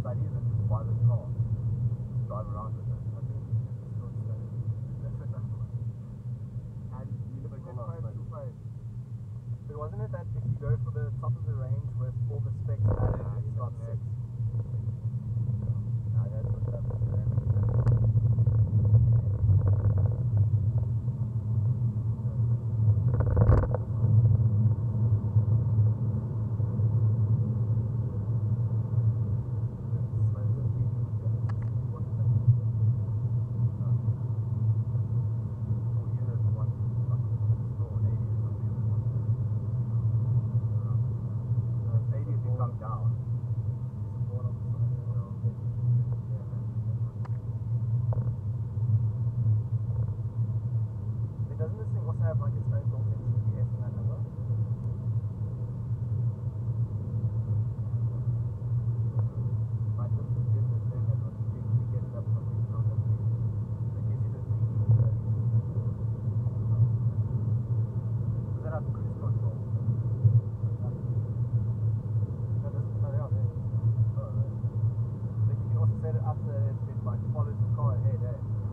study and then just buy the car. Just drive around with it. I think it's still studying. And you Like in all our five studies. five. But wasn't it that if you go for the top of the range with all the specs have like its own built-in GPS in that number. You set it up so that like follows the car ahead, eh?